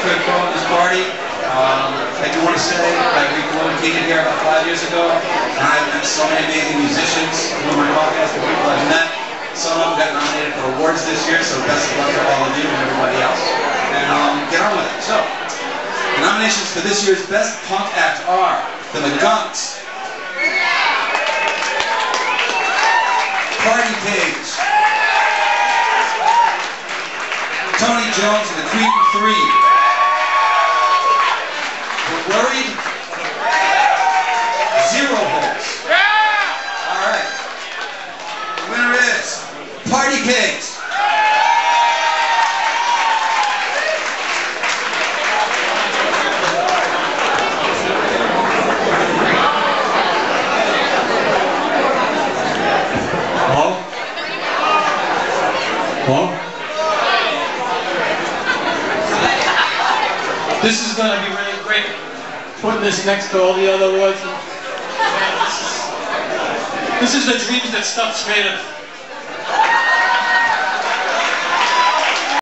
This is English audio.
could throw this party. Um, I do want to say that we relocated here about five years ago, and I've met so many amazing musicians through my podcast, the people I've met. Some of them got nominated for awards this year, so best of luck to all of you and everybody else. And um, get on with it. So, the nominations for this year's Best Punk Act are The McGunks, Party Pigs, Tony Jones and the Creep 3, Hello? Hello? This is going to be really great, putting this next to all the other is, this is the dreams that stuff's made of.